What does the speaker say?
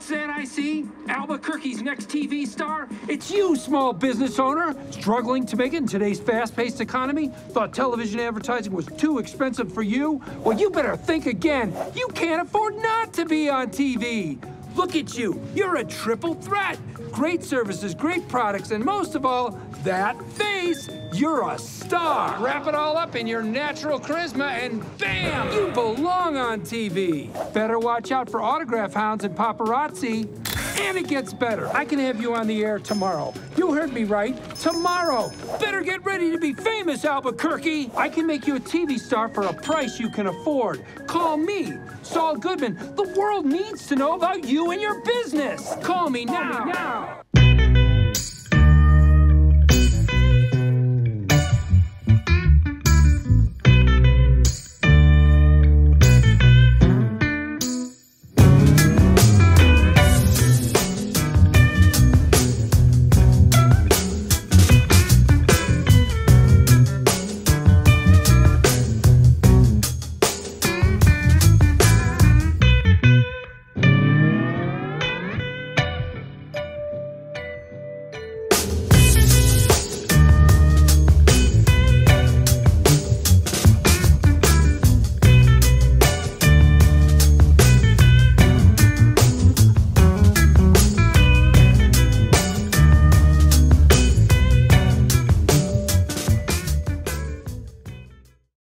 What's that I see? Albuquerque's next TV star? It's you, small business owner, struggling to make it in today's fast-paced economy? Thought television advertising was too expensive for you? Well, you better think again. You can't afford not to be on TV. Look at you. You're a triple threat. Great services, great products, and most of all, that face. You're a star. Wrap it all up in your natural charisma, and bam, you belong on TV. Better watch out for autograph hounds and paparazzi. And it gets better. I can have you on the air tomorrow. You heard me right. Tomorrow. Better get ready to be famous, Albuquerque. I can make you a TV star for a price you can afford. Call me, Saul Goodman. The world needs to know about you and your business. Call me now. Call me now.